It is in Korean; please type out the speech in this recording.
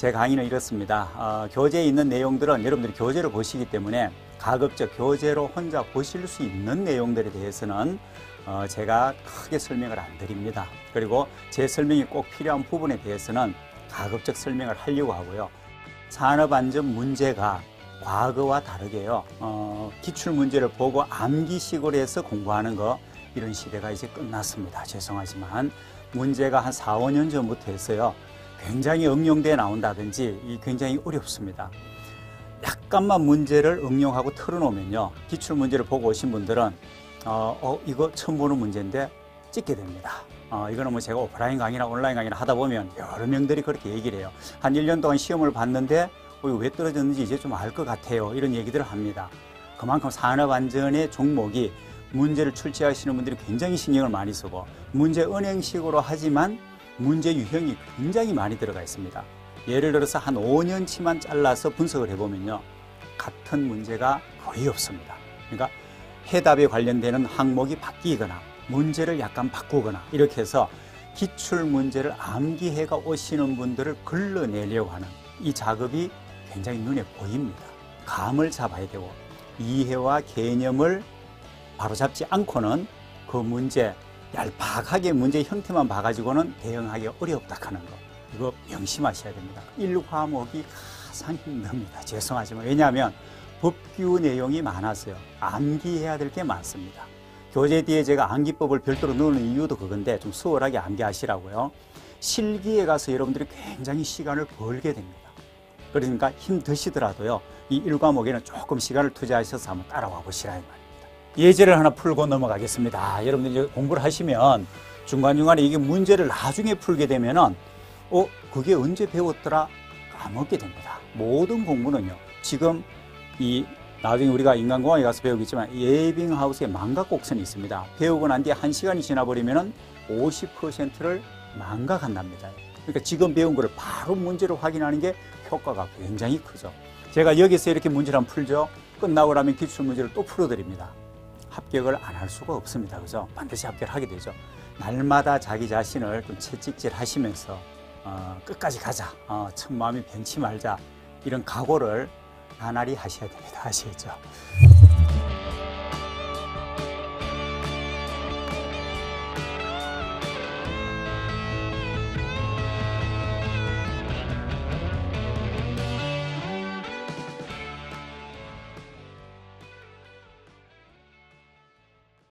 제 강의는 이렇습니다. 어, 교재에 있는 내용들은 여러분들이 교재를 보시기 때문에 가급적 교재로 혼자 보실 수 있는 내용들에 대해서는 어, 제가 크게 설명을 안 드립니다. 그리고 제 설명이 꼭 필요한 부분에 대해서는 가급적 설명을 하려고 하고요. 산업안전 문제가 과거와 다르게요. 어, 기출 문제를 보고 암기식으로 해서 공부하는 거 이런 시대가 이제 끝났습니다. 죄송하지만 문제가 한 4, 5년 전부터 해서요. 굉장히 응용돼 나온다든지 이 굉장히 어렵습니다. 약간만 문제를 응용하고 틀어놓으면요. 기출 문제를 보고 오신 분들은 어, 어, 이거 처음 보는 문제인데 찍게 됩니다. 어, 이거는 뭐 제가 오프라인 강의나 온라인 강의나 하다 보면 여러 명들이 그렇게 얘기를 해요. 한 1년 동안 시험을 봤는데 어, 왜 떨어졌는지 이제 좀 알 것 같아요. 이런 얘기들을 합니다. 그만큼 산업안전의 종목이 문제를 출제하시는 분들이 굉장히 신경을 많이 쓰고 문제 은행식으로 하지만 문제 유형이 굉장히 많이 들어가 있습니다. 예를 들어서 한 5년치만 잘라서 분석을 해보면요. 같은 문제가 거의 없습니다. 그러니까 해답에 관련되는 항목이 바뀌거나 문제를 약간 바꾸거나 이렇게 해서 기출 문제를 암기해가 오시는 분들을 걸러내려고 하는 이 작업이 굉장히 눈에 보입니다. 감을 잡아야 되고 이해와 개념을 바로잡지 않고는 그 문제 얄팍하게 문제 형태만 봐가지고는 대응하기 어렵다 하는 거 이거 명심하셔야 됩니다. 1과목이 가장 힘듭니다. 죄송하지만 왜냐하면 법규 내용이 많아서요. 암기해야 될 게 많습니다. 교재 뒤에 제가 암기법을 별도로 넣는 이유도 그건데 좀 수월하게 암기하시라고요. 실기에 가서 여러분들이 굉장히 시간을 벌게 됩니다. 그러니까 힘드시더라도요. 이 1과목에는 조금 시간을 투자하셔서 한번 따라와 보시라 이 말입니다. 예제를 하나 풀고 넘어가겠습니다. 여러분들이 이제 공부를 하시면 중간중간에 이게 문제를 나중에 풀게 되면은 어, 그게 언제 배웠더라? 까먹게 됩니다. 모든 공부는요. 지금 이 나중에 우리가 인간공학에 가서 배우겠지만 예빙하우스에 망각곡선이 있습니다. 배우고 난 뒤에 한 시간이 지나버리면은 50%를 망각한답니다. 그러니까 지금 배운 거를 바로 문제로 확인하는 게 효과가 굉장히 크죠. 제가 여기서 이렇게 문제를 한번 풀죠. 끝나고 나면 기출 문제를 또 풀어드립니다. 합격을 안 할 수가 없습니다. 그죠? 반드시 합격을 하게 되죠. 날마다 자기 자신을 좀 채찍질 하시면서 어, 끝까지 가자. 어, 첫 마음이 변치 말자. 이런 각오를 나날이 하셔야 됩니다. 아시겠죠?